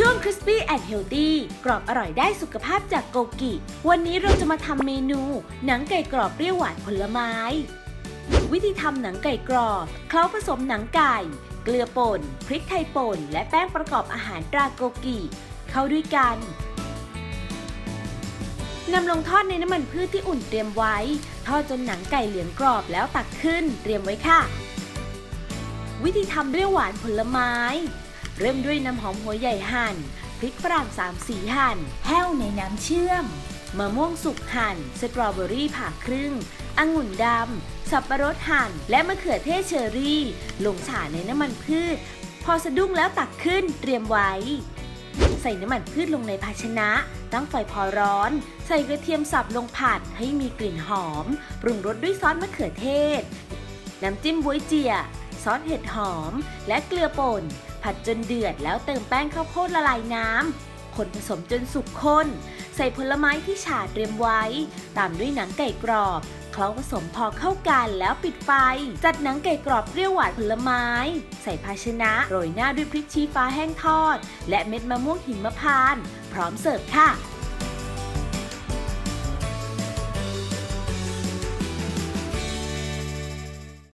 Crispy and Healthy กรอบอร่อยได้สุขภาพจากโกกิ วันนี้เราจะมาทำเมนู หนังไก่กรอบเปรี้ยวหวานผลไม้ วิธีทำหนังไก่กรอบเคล้าผสมหนังไก่ เกลือป่น พริกไทยป่น และแป้งประกอบอาหารตราโกกิ เข้าด้วยกันนำลงทอดในน้ำมันพืชที่อุ่นเตรียมไว้ ทอดจนหนังไก่เหลืองกรอบแล้วตักขึ้น เตรียมไว้ค่ะ วิธีทำเปรี้ยวหวานผลไม้ เริ่มด้วยน้ำหอมหัวใหญ่หั่น พริกฝรั่งสามสีหั่น แห้วในน้ำเชื่อม มะม่วงสุกหั่น สตรอเบอรี่ผ่าครึ่ง องุ่นดำ สับปะรดหั่น และมะเขือเทศเชอรี่ ลงฉ่าในน้ำมันพืช พอสะดุ้งแล้วตักขึ้นเตรียมไว้ ใส่น้ำมันพืชลงในภาชนะ ตั้งไฟพอร้อน ใส่กระเทียมสับลงผัดให้มีกลิ่นหอม ปรุงรสด้วยซอสมะเขือเทศ น้ำจิ้มบ๊วยเจีย ซอสเห็ดหอม และเกลือป่น ผัดจนเดือดแล้วเติมแป้งข้าวโพดละลายน้ำคนผสมจนสุกข้น ใส่ผลไม้ที่ฉาดเตรียมไว้ ตามด้วยหนังไก่กรอบเคล้าผสมพอเข้ากันแล้วปิดไฟ จัดหนังไก่กรอบเปรี้ยวหวานผลไม้ ใส่ภาชนะโรยหน้าด้วยพริกชี้ฟ้าแห้งทอด และเม็ดมะม่วงหิมพานต์พร้อมเสิร์ฟค่ะ